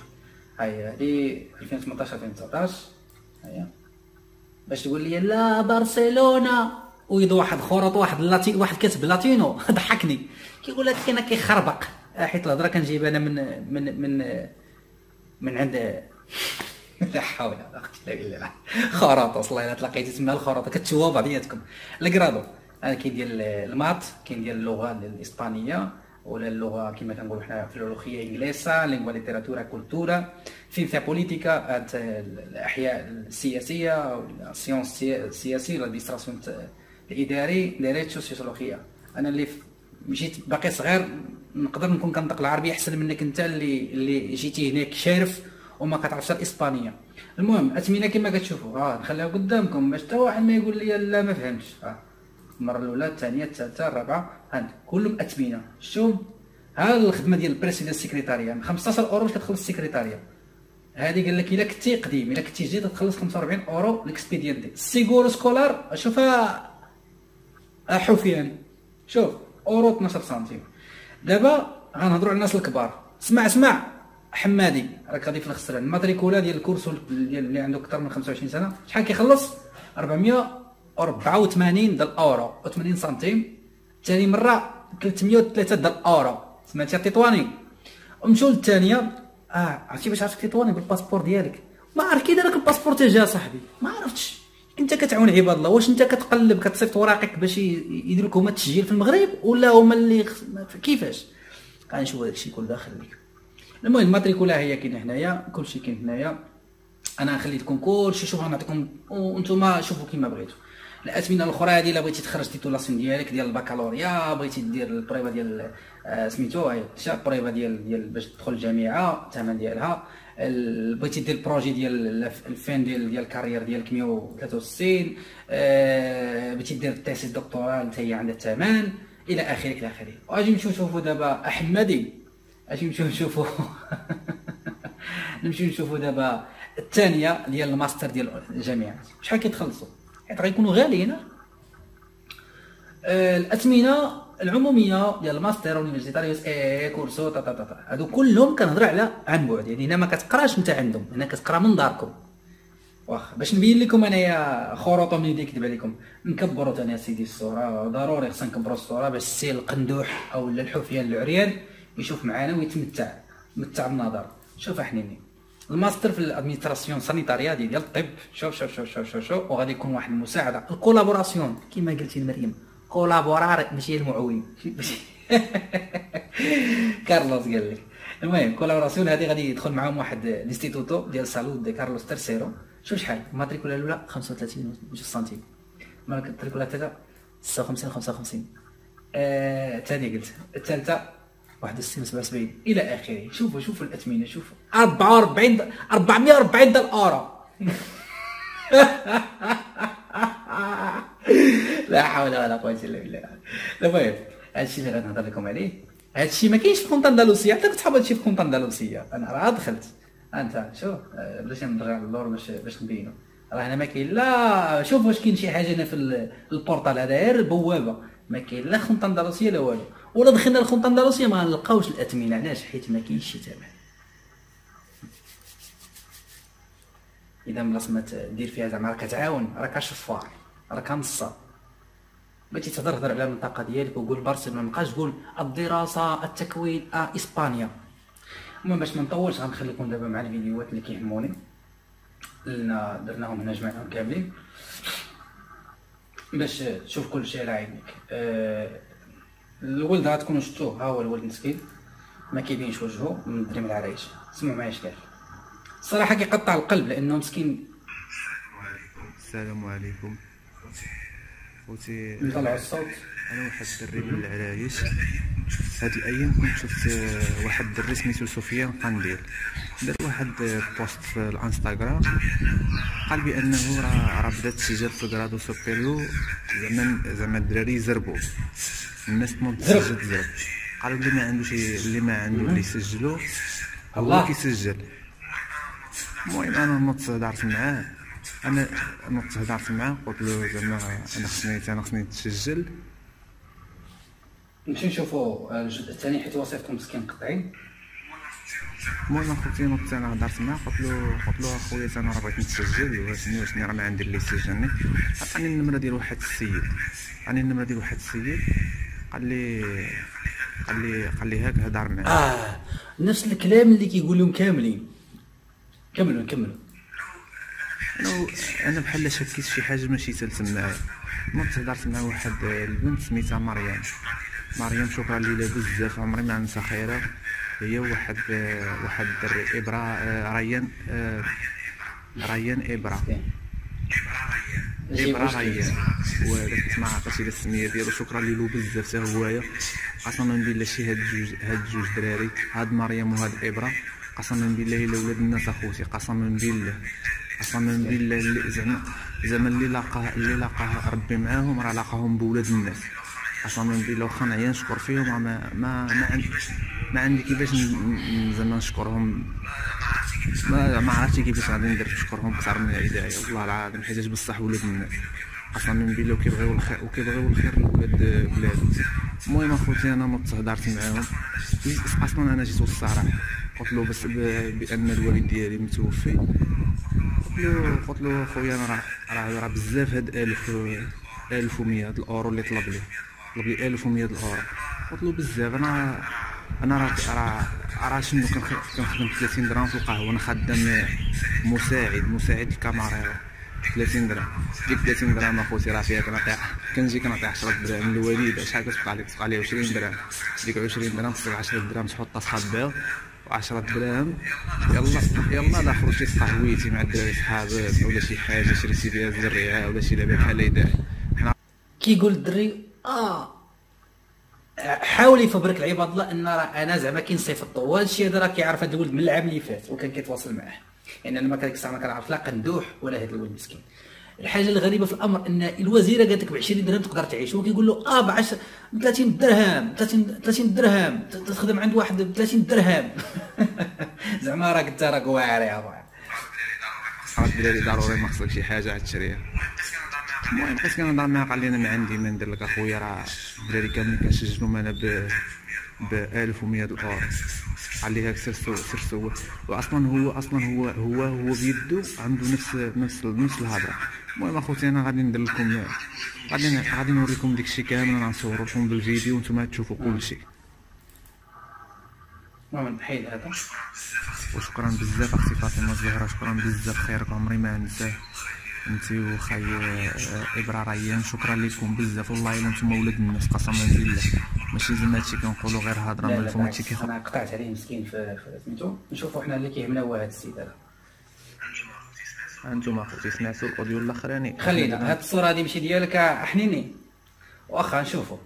هاي هادي 2018 2019 هيا. باش تقول لي لا برشلونة. ويض واحد خرط واحد لاتي واحد كاتب لاتينو ضحكني. كيقول لك كاين كيخربق. حيت الهضرة كنجيب أنا من من من من عند لا حول ولا قوة إلا بالله. خرط أصلا إلا تلاقيتي تما الخرط. كتشوفوا بعضياتكم. ال grado هذا كاين ديال ال mates كاين ديال اللغة الإسبانية ولا اللغة كما كنقولوا حنا filología inglesa lengua literatura cultura. ciencia política الأحياء السياسية ال sciences السياسي ال administración الإداري derecho sociología أنا اللي مشيت باقي صغير نقدر نكون كنطق العربيه أحسن منك أنت اللي اللي جيتي هناك شارف وما كتعرفش الإسبانية. المهم اثمنه كما كتشوفوا. آه نخليها قدامكم باش حتى واحد ما يقول لي لا ما فهمتش. آه المرة الأولى الثانية الثالثة الرابعة. هاد كلهم اثمنه شوف ها الخدمة ديال ال precios de secretaría 15 أورو باش كتخلص ال secretaría هذه قال لك إلا كنتي قديم إلا كنتي جديد تخلص 45 أورو ال expediente ال seguro escolar شوفها حفيان شوف اورو 12 سنتيم. دابا غنهضروا على الناس الكبار. اسمع اسمع. حمادي راك غادي في الخسران ال matrícula ديال ال curso ديال اللي عنده أكثر من 25 سنة. شحال كيخلص؟ 484 ديال الاورو و80 سنتيم. ثاني مرة 303 ديال الاورو سمعتي تطواني ومشاو للثانيه آه عرفتي باش عرفت تطواني بالباسبور ديالك؟ ما عرف كي دارك الباسبور تجا صاحبي. ما عرفتش. انت كتعاون عباد الله واش انت كتقلب كتصيفط وراقك باش يديروا لك هما التسجيل في المغرب ولا هما اللي كيفاش؟ غنشوف الشيء كله داخل المهم ال matrícula هي كاينة هنايا كلشي كاين هنايا. أنا خليتكم كلشي شوفوا نعطيكم وأنتم شوفوا كيما بغيتوا. الاثمنه الأخرى هذه الا بغيتي تخرج titulación ديالك ديال البكالوريا بغيتي دير ال prueba ديال آه، سميتو هاي شا ال prueba ديال ديال باش تدخل الجامعة الثمن ديالها. ال- بغيتي دير ال projet ديال الف- الفين ديال ديال ال carrière ديالك 163 آه، بغيتي دير ال tesis الدكتوراه حتى هي عندها الثمن إلى آخره إلى آخره. واجي نمشيو نشوفوا دابا أحمدي. أجي نمشيو نشوفوا نمشيو نشوفوا دابا الثانية ديال ال máster ديال الجامعات شحال كيتخلصوا حيت غيكونوا غاليين. الأثمنة العمومية ديال ال máster universitarios y curso تا تا تا هادو كلهم كنهضر على عن بعد. يعني هنا ما كتقراش انت عندهم هنا كتقرا من داركم. واخا باش نبين لكم أنايا خروطة من يدي كذب عليكم. نكبروا ثاني سيدي الصورة. ضروري خصنا نكبروا الصورة باش السي القندوح أو الحفيان العريان يشوف معانا ويتمتع. يتمتع بالنظر شوف حنيني ال máster في ال administración sanitaria ديال الطب. شوف شوف شوف شوف شوف شوف. وغادي يكون واحد المساعدة ال colaboración كما قلتي مريم colaborar ماشي المعوين. ماشي كارلوس قال لك المهم colaboración هذه غادي يدخل معاهم واحد ل instituto ديال salud de Carlos tercero. شوف شحال؟ ال matrícula الأولى 35 ونص سنتيم. ال matrícula الثالثة 56 55 آه، الثانية قلت. الثالثة 61 77 إلى آخره. شوفوا شوفوا الأثمنة شوفوا. 44 د- 440 ديال الاورو لا حول ولا قوة إلا بالله. المهم هادشي اللي غنهضر لكم عليه هادشي ما كاينش في Junta Andalucía حتى كنت حاب هادشي في Junta Andalucía أنا راه دخلت. أنت شوف آه، بلاش نضغط على اللور باش باش نبينو. راه هنا ما كاين لا شوف واش كاين شي حاجة هنا في ال- ال portal. هذا غير بوابة. ما كاين لا Junta Andalucía لا والو. ولا دخلنا ال Junta Andalucía ما نلقاوش الاثمنه علاش؟ حيت ما كاينش شي ثمن إذا بلاصت ما دير فيها زعما راك كتعاون. راك شفار راك نصاب بغيتي تهضر هضر على المنطقة ديالك وقول برشلونه ما بقاش تقول الدراسة التكوين آه إسبانيا. المهم باش ما نطولش غنخليكم دابا مع الفيديوهات اللي كيهموني درناهم هنا جمعناهم كاملين. باش تشوف كل شيء على عينك آه الولد غتكونوا شفتوه. ها هو الولد مسكين. ما كيبينش وجهه من دري من العرايش سمعوا معايا اش قال الصراحه كيقطع القلب لأنه مسكين. السلام عليكم. خوتي الصوت أنا واحد الدري من العرايش هاد الأيام كنت شفت واحد الدري سميتو سفيان قنديل. دار واحد post في الانستغرام. قال بأنه راه راه بدا التسجيل في grado superior زعما زعما الدراري يزربوا الناس تنوض تسجل تزرب قالوا اللي ما عنده شي اللي ما عنده اللي يسجلو الله. هو كيسجل. المهم أنا نط هضرت معاه. أنا نط هضرت معاه قلت له زعما أنا خصني أنا خصني نتسجل. نمشي نشوفوا الجزء الثاني حيت وصفتكم مسكين قطعين. المهم اخوتي نط أنا هضرت معاه قلت له قلت له أخويا أنا راه بغيت نتسجل واشني واشني راه ما عندي اللي يسجلني؟ عطاني النمرة ديال واحد السيد. عطاني النمرة ديال واحد السيد. قال لي قال لي قال لي هاك هضر معاه. آه نفس الكلام اللي كيقول لهم كاملين. كملوا كملوا. أنا أنا بحال شكيت شي حاجة ماشي تلتم معايا نط هضرت مع واحد البنت سميتها مريم. مريم شكرا ليها بزاف عمري ما ننسى خيرها. هي واحد واحد الدري ابرا ريان ريان ابرا ابرا ريان. وداك ما عرفتش الا السمية ديالو. شكرا ليلو بزاف حتى هوايا. قسما بالله شي هاد جوج هاد جوج دراري هاد مريم وهاد ابرا قسما بالله إلا ولاد الناس أخوتي. قسما بالله. قسما بالله زعما زعما اللي لاقاه اللي لاقاه ربي معاهم راه لاقاهم بولاد الناس. قسما بالله واخا نعيا نشكر فيهم ما ما ما عندي ما عندي كيفاش زعما نشكرهم. ما ما عرفتش كيفاش غادي ندير نشكرهم أكثر من الهدايه والله العظيم حيت بصح ولاد الناس. قسما بالله وكيبغيو الخير وكيبغيو الخير لولاد بلادهم المهم أخوتي أنا نط هضرت معاهم أصلا أنا جيت الصراحه قلت له بس بأن الوالد ديالي متوفي. قلت له قلت له خويا أنا راه راه بزاف هاد 1000 1100 د الأورو اللي طلب لي. طلب لي 1100 د الأورو. قلت له بزاف أنا أنا راه راه راه شنو كنخ- كنخدم 30 درهم في القهوة. أنا خدام مساعد مساعد الكاميرا. 30 درهم. ديك 30 درهم أخوتي راه فيها كنعطي كنجي كنعطي 10 دراهم للوالده شحال كتبقى عليك تبقى عليه 20 درهم. ديك 20 درهم تصير 10 درهم تحطها في خباغ و10 دراهم يلا يلا لا خرجتي تقهويتي مع الدراري صحابك ولا شي حاجة شريتي بها الزريعة ولا شي لعبه بحال هيدا. حنا كيقول الدري آه حاول يفبرك العباد الله إن راه أنا زعما كنصيفطو هذا الشيء هذا راه كيعرف هذا الولد من العام اللي فات وكان كيتواصل معاه. يعني أنا ما الساعة ما كنعرف لا قندوح ولا هذا الولد مسكين الحاجة الغريبة في الأمر إن الوزيرة قالت لك ب 20 درهم تقدر تعيش. هو كيقول له آه ب 10 ب 30 درهم 30 30 درهم. تخدم عند واحد ب 30 درهم. زعما راك أنت راك واعر يا ابا راه الدراري ضروري ما خصك شي حاجة عاد تشريها المهم بقيت كنهضر معاه قال لي أنا ما عندي ما ندير لك أخويا راه الدراري كاملين كنسجلهم أنا ب ب 1100 الاورو قال لي هاك سير سو سير سو. واصلا هو أصلا هو هو هو بيدو عنده نفس نفس نفس الهضرة. المهم أخوتي أنا غادي ندير لكم غادي غادي نوريكم ديك الشيء كامل أنا نصور لكم بالفيديو وأنتم تشوفوا كل شيء. المهم حيد هذا. وشكرا بزاف أختي فاطمة الزهراء شكرا بزاف خيرك عمري ما ننساه أنت وخي آه، ابرا ريان شكرا لكم بزاف. والله إلا نتوما ولاد الناس قسما بالله. ماشي زعما هادشي كنقولوا غير هضرة ما الفم هادشي كيخ أنا قطعت عليه مسكين في سميتو؟ نشوفوا حنا اللي كيهمنا هو هذا السيد هذا. أنتم أخوتي سمعتوا الأوديو الأخراني؟ خلينا هاد الصورة هذه ماشي ديالك يا حنيني واخا نشوفوا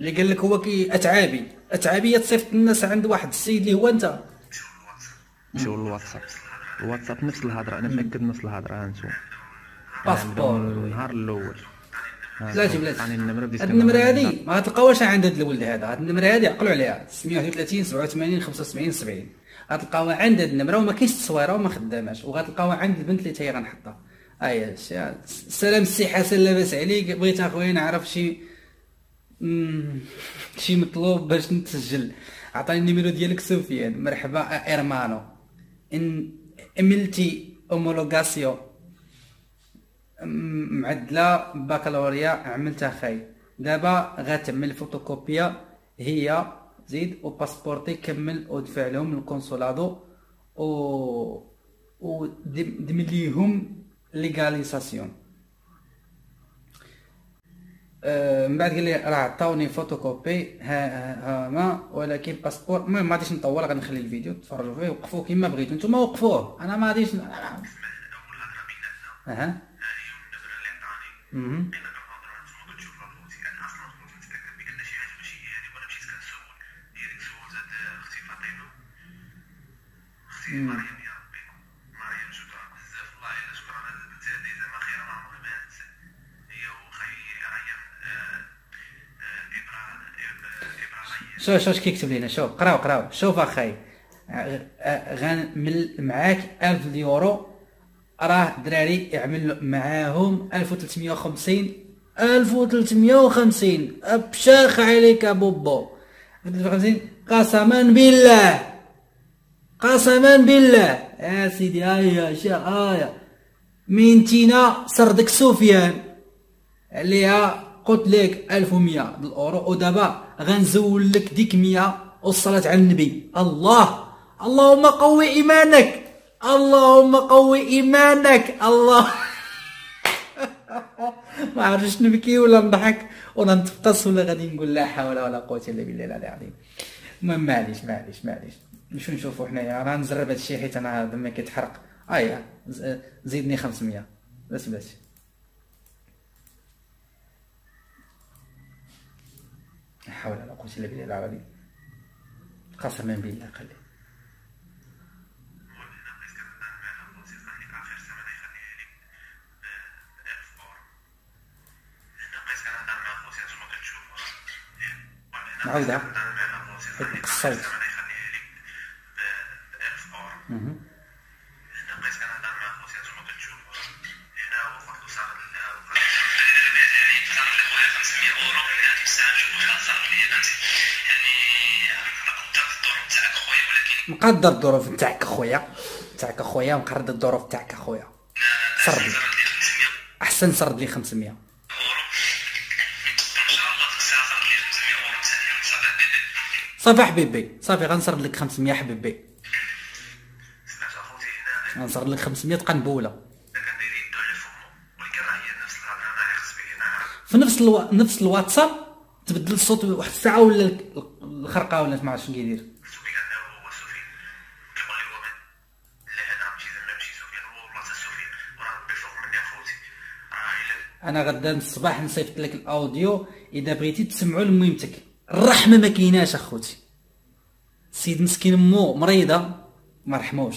اللي قال لك هو كي أتعابي. اتعابيه تصيفط الناس عند واحد السيد اللي هو أنت. مشيو للواتساب الواتساب نفس الهضرة أنا مأكد نفس الهضرة ها أنتم. باسبور النهار الأول. بلاتي بلاتي النمرة هادي ما تلقاوهاش عند هاد الولد هذا. هاد النمرة هادي عقلوا عليها. 631 87 75 70 غتلقاوها عند هاد النمرة وما كاينش تصويرة وما خداماش. وغتلقاوها عند البنت اللي هي غنحطها. أيا سلام السي حسن لاباس عليك. بغيت أخويا نعرف شي مم، شي مطلوب باش نتسجل. عطاني النيميرو ديالك سفيان مرحبا إرمانو. ان إملتي أومولوغاسيو. م- معدلة بكالوريا عملتها خاي. دابا غتعمل فوتوكوبيا هي زيد وباسبورتي كمل ودفع لهم الكونسولادو و ودم ليهم ليغاليزاسيون. آه، من بعد قال لي راه عطاوني فوتوكوبي ها ها ما ولكن باسبور المهم ما غاديش نطول غنخلي الفيديو تفرجوا فيه وقفوه كما بغيتو. نتوما وقفوه أنا ما غاديش ن- أها. شوف شوف اش كيكتب لينا شوف قراو قراو شوف اخاي غنمل معاك 1000 يورو راه دراري يعمل معاهم 1350 1350 أبشاخ عليك بوبو. 1350 قسما بالله. قسما بالله. يا سيدي هيا شا هيا من تينا سردك سفيان عليها قلت لك 1100 الاورو ودابا غنزول لك ديك 100 والصلاة على النبي. الله اللهم قوي إيمانك. اللهم قوي إيمانك. الله. ما عرفتش نبكي ولا نضحك. ولا نتفطس ولا غادي نقول لا حول ولا قوة إلا بالله العلي العظيم. المهم معليش معليش معليش. نمشيو نشوفو حنايا؟ راه نجرب هادشي حيت أنا دمي كيتحرق. ايا ز- زيدني 500 بس بس. لا حول ولا قوة إلا بالله العظيم. قسما بالله قليل نعاودها الصوت مهم. مقدر الظروف نتاعك أخويا. نتاعك أخويا مقدر الظروف تاعك أخويا. سرد لي. أحسن سرد لي 500 صافي حبيبي صافي غنسرد لك 500 حبيبي غنسرد لك 500 تبقى نبولة. في نفس ألو... نفس الواتساب تبدل الصوت واحد الساعة ولا ال- الخرقة ولا ما عرفتش شنو كيدير. أنا غدا الصباح نصيفط لك الأوديو. إذا بغيتي تسمعوا لميمتك الرحمه ما كايناش أخوتي. السيد مسكين مو مريضة ما رحموش.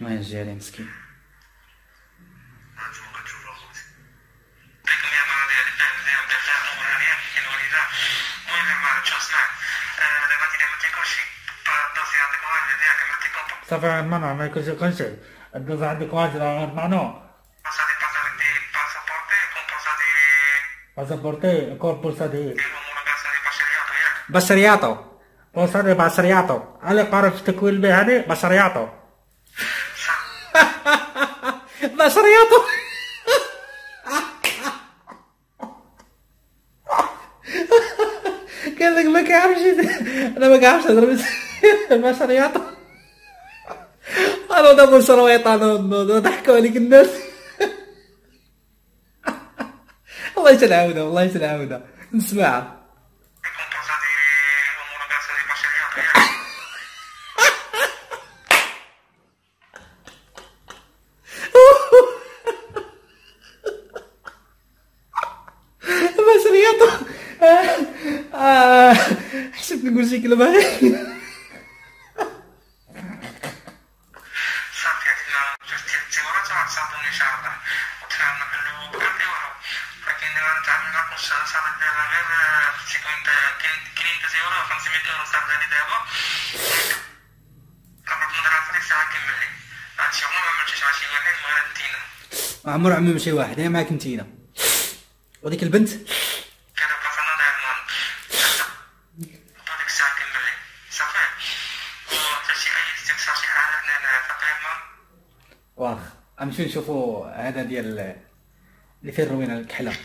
ما يجي عليه مسكين. المهم ما دابا تيدير عملتي كلشي الدوسي عندك ما الدوز عندك واجد معنو باسا دي دي باسابورتي كومباسا دي دي دي دي باشرياتو علي قارف تكويل به هذه باشرياتو بشرياطو قال لك ما كيعرفش أنا ما كيعرفش نضرب بشرياطو أنا دابا شرويط أنا ضحكوا عليك الناس. والله والله دي الأمور باسا دي باشريات وياك بشرياطو آه، حسبت نقول شي كلمة. عمر عمي مشي واحد. هي معاك انتينا وديك البنت؟ واخ غنمشيو نشوفو هذا ديال اللي فيه الروينه الكحلة.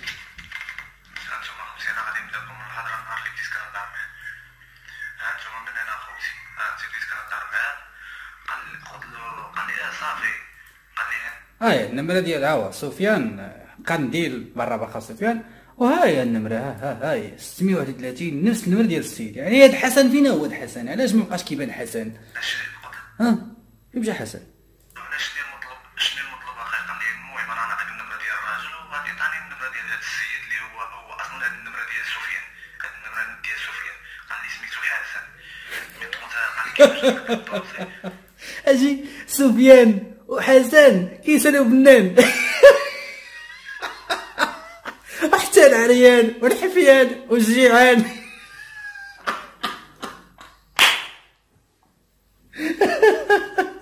هاي النمرة ديال هاهو سفيان قنديل برا باخا سفيان. وهاي النمرة ها ها هاي 631 نفس النمرة ديال السيد. يعني هاد حسن فينا هو هاد حسن. علاش مبقاش كيبان حسن؟ ها؟ فين مشى حسن شنو المطلوب؟ شنو المطلوب المهم أنا نعطيك النمرة ديال الراجل وغادي النمرة ديال السيد اللي هو هو أصلا النمرة ديال سفيان. النمرة ديال سفيان. قال لي سميتو حسن. قال لي أجي سفيان. وحسن كيسالو بنان وحتى العريان والحفيان والجيعان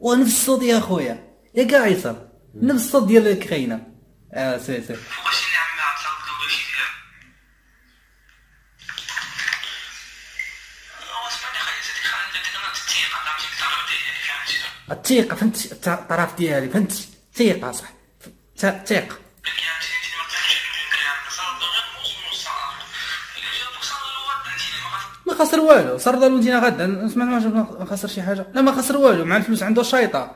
ونفس الصوت يا خويا. يا قايصر نفس الصوت ديال الكخينه آه سي سي الثقه فهمت الطرف ديالي فهمت ثقه صح ث- ثقه لك يا انت انت ما خسر والو صار نتينا غدا نسمع ما خسر شي حاجة. لا ما خسر والو مع الفلوس عنده الشيطه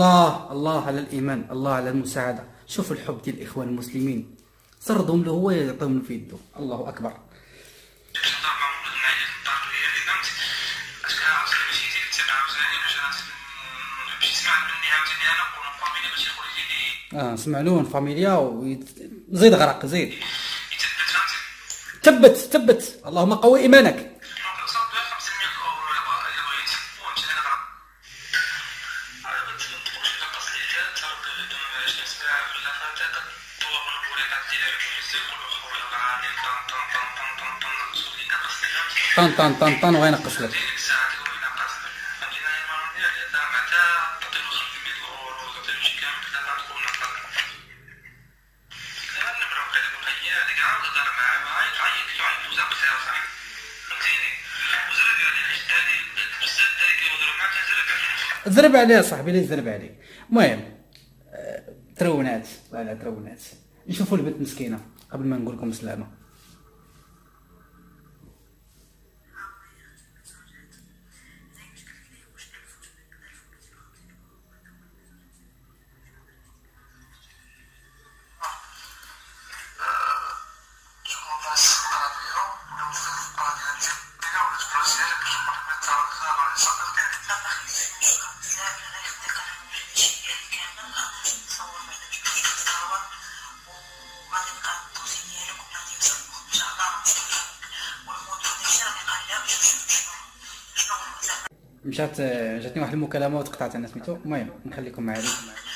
الله الله على الإيمان الله على المساعدة. شوف الحب ديال الإخوان المسلمين. سردهم له هو يعطيهم في يده. الله أكبر. آه سمعلون فاميليا ويت... زيد غرق زيد. ثبت ثبت اللهم قوي إيمانك. بزاف دايك يهضروا معاه تزرب عليه زرب عليه صاحبي ليه زرب عليه المهم آه، ترونات لا ترونات. نشوفوا البنت مسكينة قبل ما نقول لكم سلامه آه، جاتني واحد المكالمة وتقطعت أنا سميتو. المهم نخليكم معايا. المقاطعة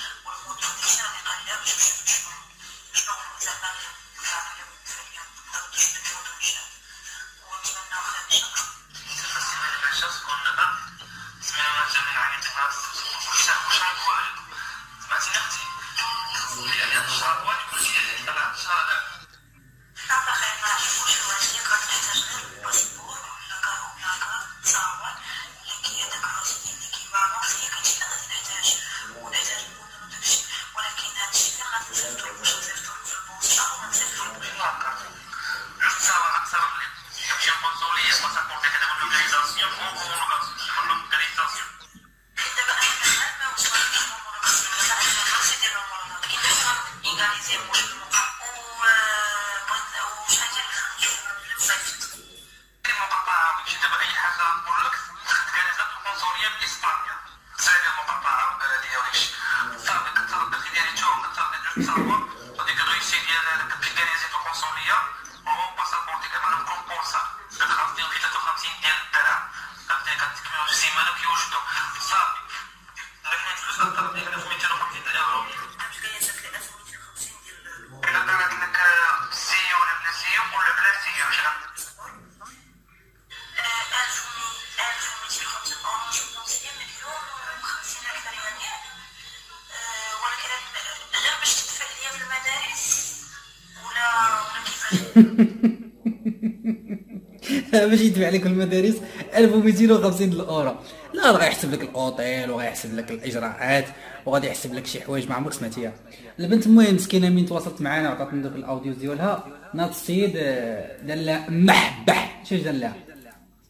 باش يدفع لك المدارس 1250 الاورو لا راه غيحسب لك الاوتيل وغيحسب لك الإجراءات وغادي يحسب لك شي حوايج ما عمرك سمعتيها. البنت المهم مسكينة من تواصلت معنا وعطاتنا دوك ال audios ديالها. ناض السيد آه، دار لها محبح شنو دار لها؟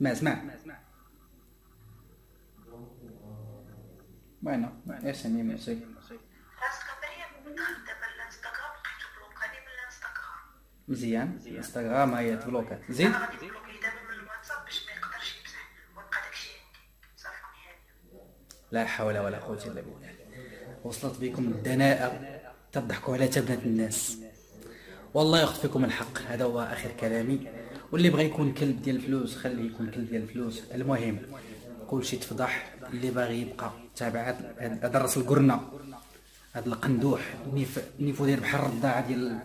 اسمع اسمع. وينه؟ يا سمي ماشي مزيان. انستغرام هي تبلوكات. زيد لا حول ولا قوة إلا بالله. وصلت بكم الدناءة تضحكوا على تبنة الناس. والله ياخذ فيكم الحق. هذا هو آخر كلامي. واللي بغى يكون كلب ديال الفلوس خليه يكون كلب ديال الفلوس. المهم كل شيء تفضح. اللي باغي يبقى تابع هاد الراس القرنة هاد القندوح. niv- niveau داير بحال الرضاعة ديال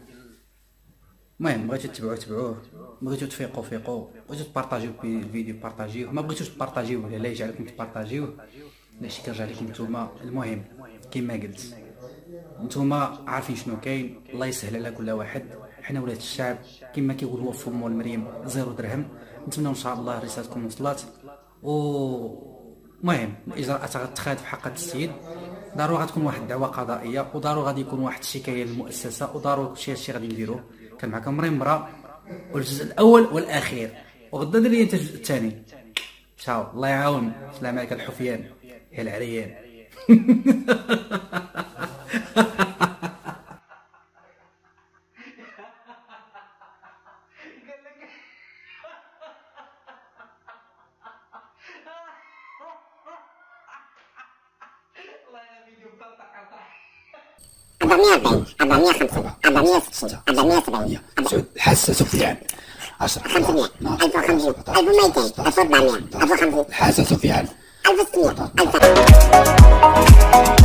المهم بغيتو تتبعوه تبعوه بغيتو تفيقوا فيقوا. بغيتو تبارطاجيو في الفيديو بارطاجيوه. ما بغيتوش تبارطاجيوه لا يجعلكم تبارطاجيوه. داكشي كيرجع لكم نتوما. المهم كما قلت نتوما عارفين شنو كاين. الله يسهل على كل واحد. حنا ولاد الشعب كما كيقول هو فمو المريم zéro درهم. نتمنى إن شاء الله رسالتكم وصلت. و المهم الاجراءات غتخاد في حق السيد. ضروري غتكون واحد الدعوة قضائية وضروري غادي يكون واحد الشكايه للمؤسسة وضروري شي هادشي غادي نديروه كان معكم مريم مرا والجزء الأول والأخير. وغدا دير لي أنت الجزء الثاني. تشاو الله يعاون. السلام عليك الحفيان. يا العريان. 440 450 460 470 سعود الحاسة سفيان. 10 500 1250 1200 1400 Aí você, aí você.